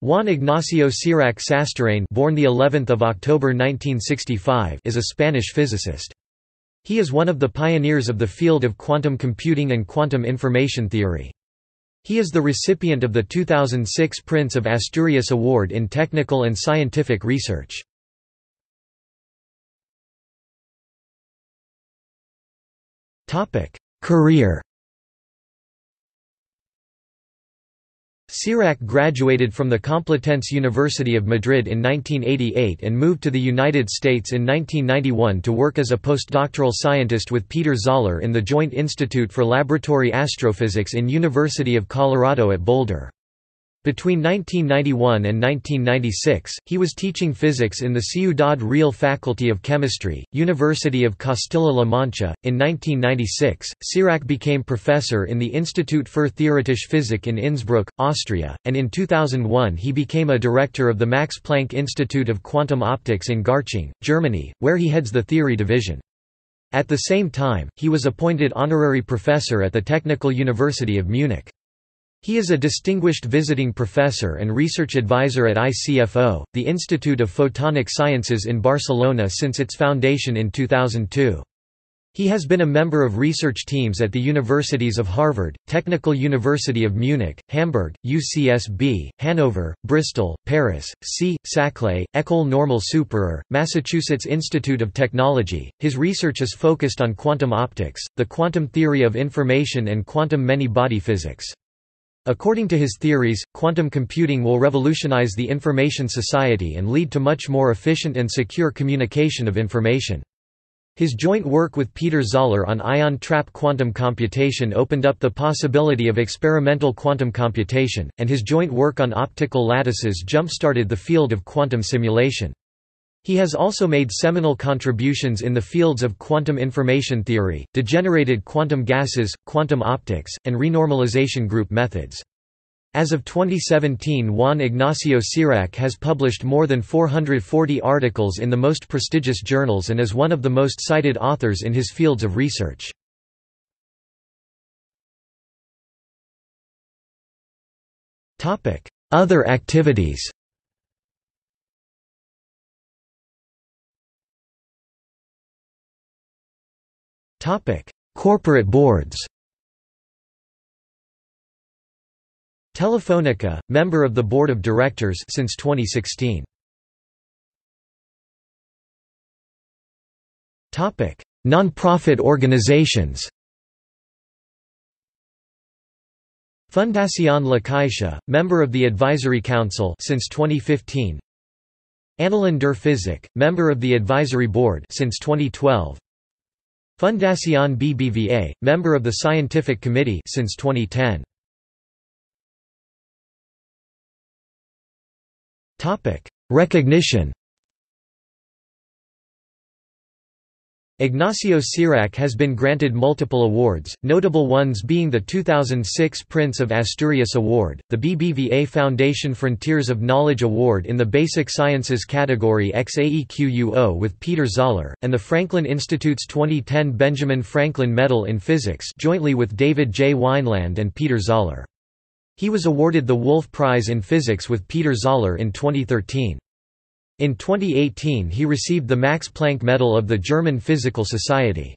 Juan Ignacio Cirac Sasturain born the 11th of October 1965 is a Spanish physicist. He is one of the pioneers of the field of quantum computing and quantum information theory. He is the recipient of the 2006 Prince of Asturias Award in Technical and Scientific Research. Career Cirac graduated from the Complutense University of Madrid in 1988 and moved to the United States in 1991 to work as a postdoctoral scientist with Peter Zoller in the Joint Institute for Laboratory Astrophysics in University of Colorado at Boulder. Between 1991 and 1996, he was teaching physics in the Ciudad Real Faculty of Chemistry, University of Castilla-La Mancha. In 1996, Cirac became professor in the Institut für Theoretische Physik in Innsbruck, Austria, and in 2001 he became a director of the Max Planck Institute of Quantum Optics in Garching, Germany, where he heads the theory division. At the same time, he was appointed honorary professor at the Technical University of Munich. He is a distinguished visiting professor and research advisor at ICFO, the Institute of Photonic Sciences in Barcelona since its foundation in 2002. He has been a member of research teams at the universities of Harvard, Technical University of Munich, Hamburg, UCSB, Hanover, Bristol, Paris, C. Saclay, École Normale Supérieure, Massachusetts Institute of Technology. His research is focused on quantum optics, the quantum theory of information and quantum many-body physics. According to his theories, quantum computing will revolutionize the information society and lead to much more efficient and secure communication of information. His joint work with Peter Zoller on ion trap quantum computation opened up the possibility of experimental quantum computation, and his joint work on optical lattices jump-started the field of quantum simulation. He has also made seminal contributions in the fields of quantum information theory, degenerated quantum gases, quantum optics, and renormalization group methods. As of 2017 Juan Ignacio Cirac has published more than 440 articles in the most prestigious journals and is one of the most cited authors in his fields of research. Other activities Topic: Corporate boards. Telefonica, member of the board of directors since 2016. Topic: Non-profit organizations. Fundación La Caixa, member of the Advisory Council since 2015. Annalen der Physik, member of the Advisory Board since 2012. Fundación BBVA, member of the Scientific Committee since 2010. Topic: Recognition Ignacio Cirac has been granted multiple awards, notable ones being the 2006 Prince of Asturias Award, the BBVA Foundation Frontiers of Knowledge Award in the Basic Sciences category ex aequo with Peter Zoller, and the Franklin Institute's 2010 Benjamin Franklin Medal in Physics jointly with David J. Wineland and Peter Zoller. He was awarded the Wolf Prize in Physics with Peter Zoller in 2013. In 2018 he received the Max Planck Medal of the German Physical Society.